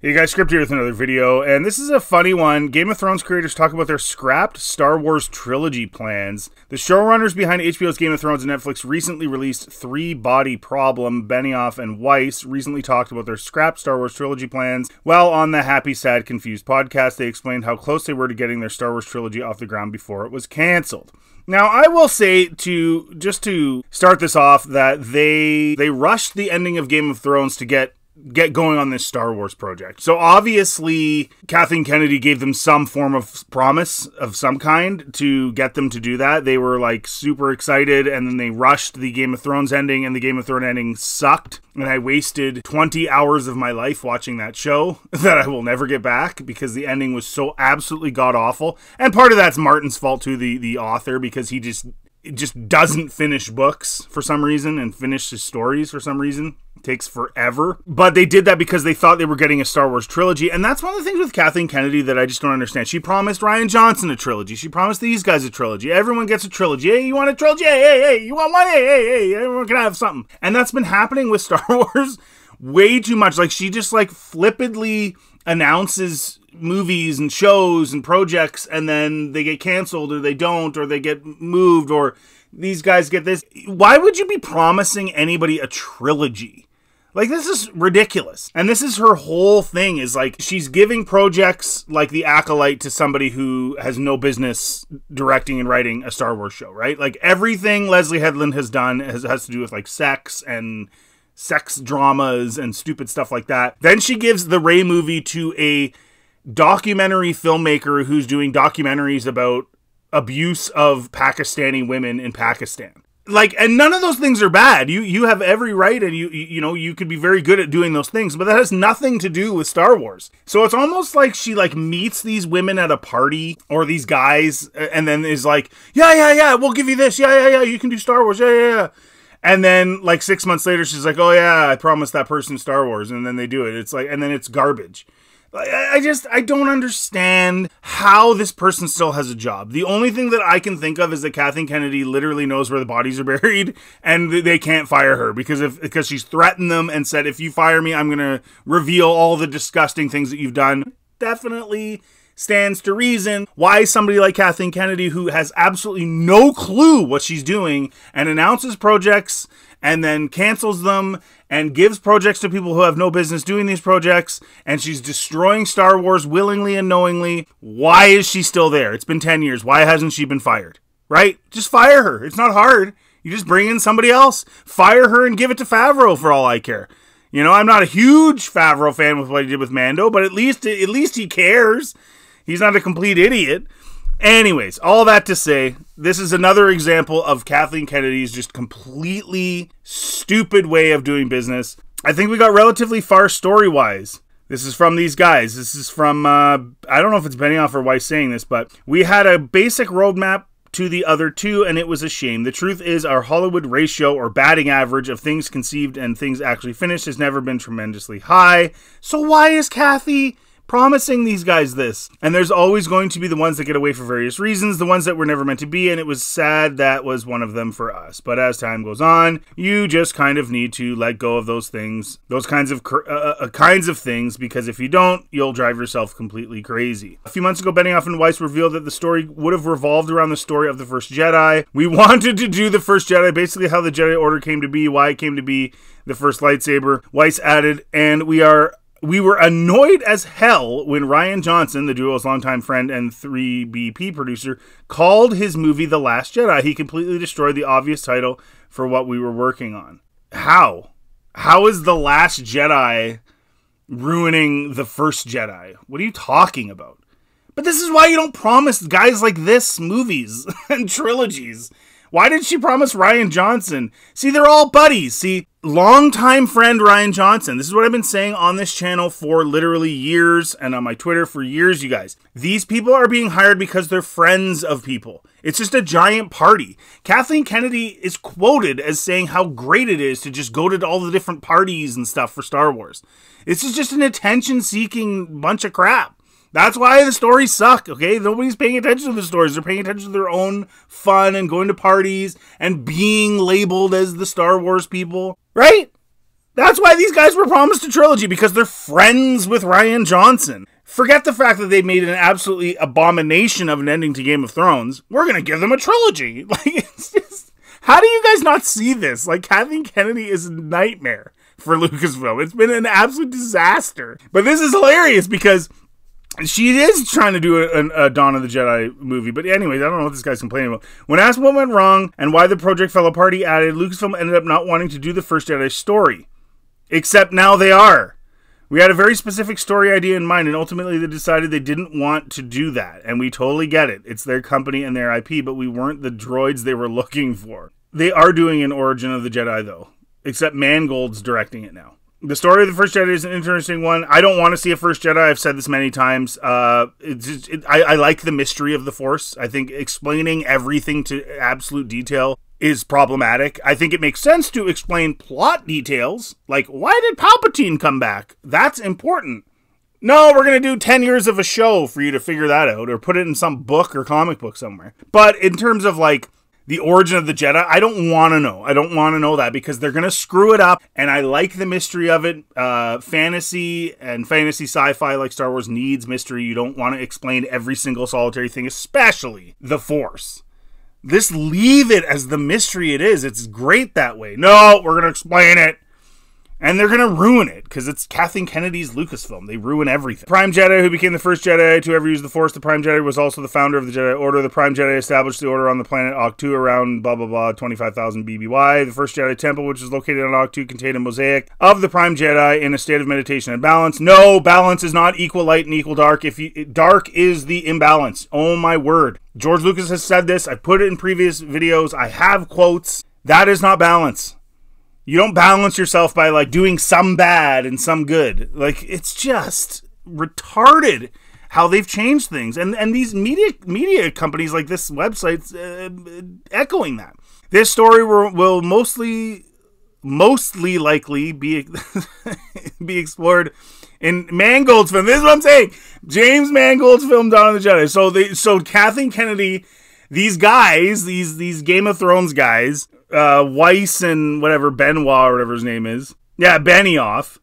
Hey guys, Script here with another video, and this is a funny one. Game of Thrones creators talk about their scrapped Star Wars trilogy plans. The showrunners behind HBO's Game of Thrones and Netflix recently released Three Body Problem. Benioff and Weiss recently talked about their scrapped Star Wars trilogy plans. While on the Happy, Sad, Confused podcast, they explained how close they were to getting their Star Wars trilogy off the ground before it was canceled. Now, I will say to just to start this off that they they rushed the ending of Game of Thrones to get get going on this Star Wars project. So obviously, Kathleen Kennedy gave them some form of promise of some kind to get them to do that. They were like super excited, and then they rushed the Game of Thrones ending, and the Game of Thrones ending sucked. And I wasted 20 hours of my life watching that show that I will never get back because the ending was so absolutely god awful. And part of that's Martin's fault too, the the author, because he just just doesn't finish books for some reason and finish his stories for some reason. It takes forever. But they did that because they thought they were getting a Star Wars trilogy. And that's one of the things with Kathleen Kennedy that I just don't understand. She promised Rian Johnson a trilogy. She promised these guys a trilogy. Everyone gets a trilogy. Hey, you want a trilogy? Hey, hey, hey, you want one? Hey, hey, hey, everyone can have something. And that's been happening with Star Wars way too much. Like she just like flippantly announces movies and shows and projects and then they get canceled or they don't or they get moved or these guys get this. Why would you be promising anybody a trilogy? Like this is ridiculous. And this is her whole thing is like she's giving projects like The Acolyte to somebody who has no business directing and writing a Star Wars show, right? Like everything Leslie Headland has done has, has to do with like sex and sex dramas and stupid stuff like that. Then she gives the Rey movie to a documentary filmmaker who's doing documentaries about abuse of Pakistani women in Pakistan. Like, and none of those things are bad. You you have every right, and you you know you could be very good at doing those things, but that has nothing to do with Star Wars. So it's almost like she like meets these women at a party or these guys, and then is like, yeah yeah yeah, we'll give you this, yeah yeah yeah, you can do Star Wars, yeah yeah yeah. And then like six months later, she's like, "Oh yeah, I promised that person Star Wars," and then they do it. It's like, and then it's garbage. I just I don't understand how this person still has a job. The only thing that I can think of is that Kathleen Kennedy literally knows where the bodies are buried, and they can't fire her because if because she's threatened them and said if you fire me, I'm gonna reveal all the disgusting things that you've done. Definitely stands to reason why somebody like Kathleen Kennedy, who has absolutely no clue what she's doing and announces projects and then cancels them and gives projects to people who have no business doing these projects and she's destroying Star Wars willingly and knowingly. Why is she still there? It's been 10 years. Why hasn't she been fired? Right? Just fire her. It's not hard. You just bring in somebody else, fire her, and give it to Favreau for all I care. You know, I'm not a huge Favreau fan with what he did with Mando, but at least at least he cares. He's not a complete idiot. Anyways, all that to say, this is another example of Kathleen Kennedy's just completely stupid way of doing business. I think we got relatively far story wise. This is from these guys. This is from, uh, I don't know if it's Benioff or Weiss saying this, but we had a basic roadmap to the other two, and it was a shame. The truth is, our Hollywood ratio or batting average of things conceived and things actually finished has never been tremendously high. So, why is Kathy promising these guys this. And there's always going to be the ones that get away for various reasons, the ones that were never meant to be, and it was sad that was one of them for us. But as time goes on, you just kind of need to let go of those things, those kinds of uh, uh, uh, kinds of things, because if you don't, you'll drive yourself completely crazy. A few months ago, Benioff and Weiss revealed that the story would have revolved around the story of the First Jedi. We wanted to do the First Jedi, basically how the Jedi Order came to be, why it came to be, the first lightsaber. Weiss added, and we are we were annoyed as hell when Rian Johnson, the duo's longtime friend and 3BP producer, called his movie The Last Jedi. He completely destroyed the obvious title for what we were working on. How? How is The Last Jedi ruining The First Jedi? What are you talking about? But this is why you don't promise guys like this movies and trilogies. Why did she promise Rian Johnson? See, they're all buddies. See, longtime friend Rian Johnson. This is what I've been saying on this channel for literally years and on my Twitter for years, you guys. These people are being hired because they're friends of people. It's just a giant party. Kathleen Kennedy is quoted as saying how great it is to just go to all the different parties and stuff for Star Wars. This is just an attention seeking bunch of crap. That's why the stories suck, okay? Nobody's paying attention to the stories. They're paying attention to their own fun and going to parties and being labeled as the Star Wars people, right? That's why these guys were promised a trilogy because they're friends with Rian Johnson. Forget the fact that they made an absolutely abomination of an ending to Game of Thrones. We're gonna give them a trilogy. Like, it's just, how do you guys not see this? Like, Kathleen Kennedy is a nightmare for Lucasfilm. It's been an absolute disaster. But this is hilarious because she is trying to do a, a, Dawn of the Jedi movie. But anyways, I don't know what this guy's complaining about. When asked what went wrong and why the project fell apart, he added Lucasfilm ended up not wanting to do the first Jedi story. Except now they are. We had a very specific story idea in mind, and ultimately they decided they didn't want to do that. And we totally get it. It's their company and their IP, but we weren't the droids they were looking for. They are doing an Origin of the Jedi, though, except Mangold's directing it now. The story of the First Jedi is an interesting one. I don't want to see a First Jedi. I've said this many times. Uh, just, it, I, I like the mystery of the Force. I think explaining everything to absolute detail is problematic. I think it makes sense to explain plot details, like why did Palpatine come back? That's important. No, we're going to do 10 years of a show for you to figure that out or put it in some book or comic book somewhere. But in terms of like the origin of the Jedi, I don't want to know. I don't want to know that because they're going to screw it up. And I like the mystery of it. Uh, fantasy and fantasy sci fi, like Star Wars, needs mystery. You don't want to explain every single solitary thing, especially the Force. This leave it as the mystery it is. It's great that way. No, we're going to explain it. And they're going to ruin it because it's Kathleen Kennedy's Lucasfilm. They ruin everything. Prime Jedi, who became the first Jedi to ever use the Force, the Prime Jedi was also the founder of the Jedi Order. The Prime Jedi established the Order on the planet Ahch-To around blah blah blah 25,000 BBY. The first Jedi Temple, which is located on Ahch-To, contained a mosaic of the Prime Jedi in a state of meditation and balance. No, balance is not equal light and equal dark. If you, dark is the imbalance. Oh my word. George Lucas has said this. I put it in previous videos. I have quotes. That is not balance. You don't balance yourself by like doing some bad and some good. Like it's just retarded how they've changed things. And and these media media companies like this website's uh, echoing that. This story will, will mostly mostly likely be be explored in Mangold's film. This is what I'm saying. James Mangold's film Dawn of the Jedi. So they so Kathleen Kennedy, these guys, these these Game of Thrones guys, uh, Weiss and whatever Benoit or whatever his name is, yeah, Benioff,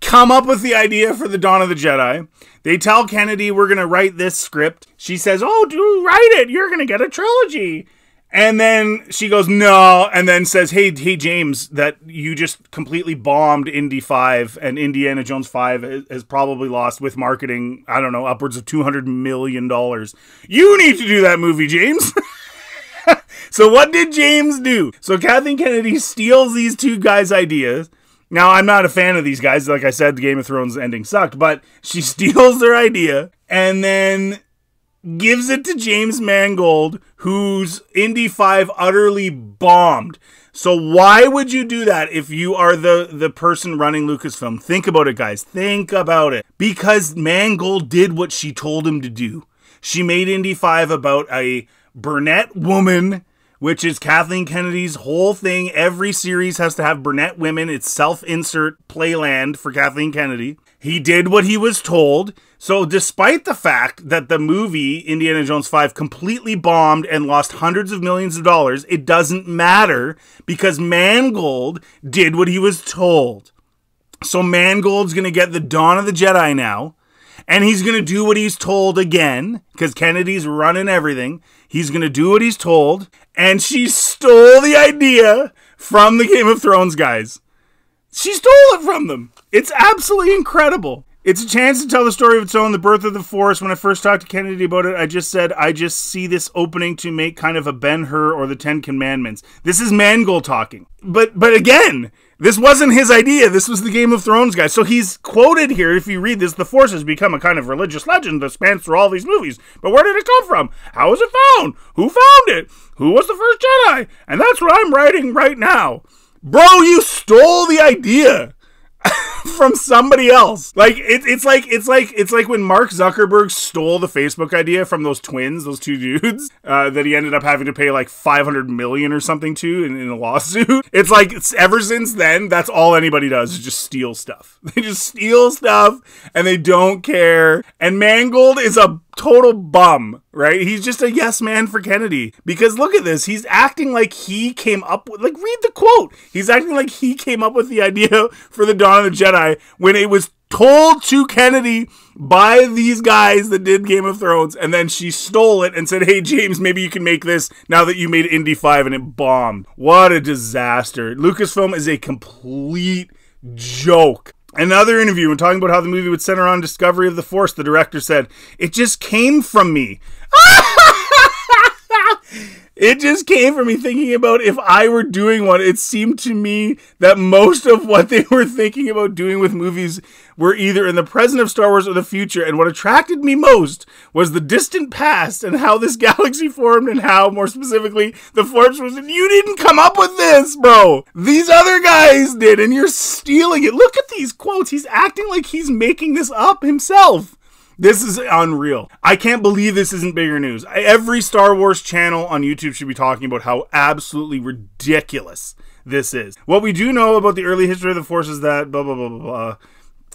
come up with the idea for the Dawn of the Jedi. They tell Kennedy we're gonna write this script. She says, "Oh, do write it. You're gonna get a trilogy." And then she goes, no, and then says, hey, hey, James, that you just completely bombed Indy 5 and Indiana Jones 5 has probably lost with marketing, I don't know, upwards of $200 million. You need to do that movie, James. so what did James do? So Kathleen Kennedy steals these two guys' ideas. Now, I'm not a fan of these guys. Like I said, the Game of Thrones ending sucked, but she steals their idea and then gives it to James Mangold, whose Indy 5 utterly bombed. So why would you do that if you are the the person running Lucasfilm? Think about it, guys. Think about it. Because Mangold did what she told him to do. She made Indy 5 about a brunette woman, which is Kathleen Kennedy's whole thing. Every series has to have brunette women. It's self-insert playland for Kathleen Kennedy. He did what he was told. So, despite the fact that the movie Indiana Jones 5 completely bombed and lost hundreds of millions of dollars, it doesn't matter because Mangold did what he was told. So, Mangold's going to get the Dawn of the Jedi now, and he's going to do what he's told again because Kennedy's running everything. He's going to do what he's told, and she stole the idea from the Game of Thrones guys. She stole it from them. It's absolutely incredible. It's a chance to tell the story of its own, the birth of the Force. When I first talked to Kennedy about it, I just said, I just see this opening to make kind of a Ben Hur or the Ten Commandments. This is Mangold talking. But but again, this wasn't his idea. This was the Game of Thrones guy. So he's quoted here, if you read this, the Force has become a kind of religious legend that spans through all these movies. But where did it come from? How was it found? Who found it? Who was the first Jedi? And that's what I'm writing right now. Bro, you stole the idea. from somebody else. Like it, it's like it's like it's like when Mark Zuckerberg stole the Facebook idea from those twins, those two dudes, uh, that he ended up having to pay like five hundred million or something to in, in a lawsuit. It's like it's, ever since then, that's all anybody does is just steal stuff. They just steal stuff and they don't care. And Mangold is a total bum, right? He's just a yes man for Kennedy. Because look at this. He's acting like he came up with, like, read the quote. He's acting like he came up with the idea for the Dawn of the Jedi when it was told to Kennedy by these guys that did Game of Thrones, and then she stole it and said, Hey, James, maybe you can make this now that you made Indy 5 and it bombed. What a disaster. Lucasfilm is a complete joke. Another interview, when talking about how the movie would center on discovery of the Force, the director said, It just came from me. It just came from me thinking about if I were doing one. It seemed to me that most of what they were thinking about doing with movies were either in the present of Star Wars or the future. And what attracted me most was the distant past and how this galaxy formed and how, more specifically, the Force was. And You didn't come up with this, bro. These other guys did, and you're stealing it. Look at these quotes. He's acting like he's making this up himself. This is unreal. I can't believe this isn't bigger news. Every Star Wars channel on YouTube should be talking about how absolutely ridiculous this is. What we do know about the early history of the Force is that blah blah blah blah blah.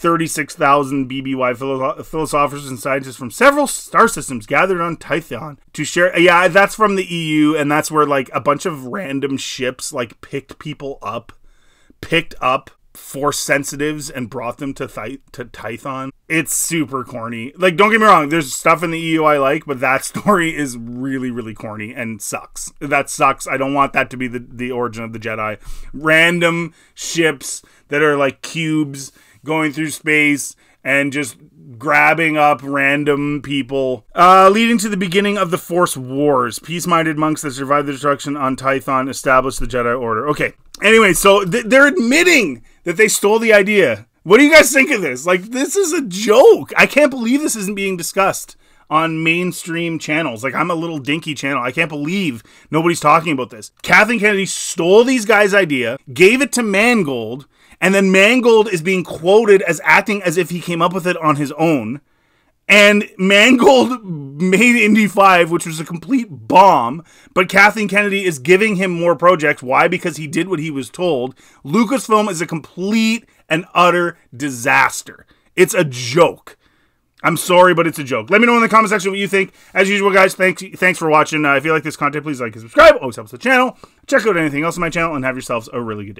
36,000 BBY philo- philosophers and scientists from several star systems gathered on Tython to share. Yeah, that's from the EU, and that's where like a bunch of random ships like picked people up, picked up force sensitives and brought them to to Tython. It's super corny. Like, don't get me wrong, there's stuff in the EU I like, but that story is really, really corny and sucks. That sucks. I don't want that to be the, the origin of the Jedi. Random ships that are like cubes going through space and just grabbing up random people, uh, leading to the beginning of the Force Wars. Peace-minded monks that survived the destruction on Tython established the Jedi Order. Okay. Anyway, so th- they're admitting that they stole the idea. What do you guys think of this? Like, this is a joke. I can't believe this isn't being discussed on mainstream channels. Like, I'm a little dinky channel. I can't believe nobody's talking about this. Kathleen Kennedy stole these guys' idea, gave it to Mangold, and then Mangold is being quoted as acting as if he came up with it on his own. And Mangold made Indy 5, which was a complete bomb, but Kathleen Kennedy is giving him more projects. Why? Because he did what he was told. Lucasfilm is a complete and utter disaster. It's a joke. I'm sorry, but it's a joke. Let me know in the comment section what you think. As usual, guys, thanks thanks for watching. Uh, if you like this content, please like and subscribe. Always helps the channel. Check out anything else on my channel and have yourselves a really good day.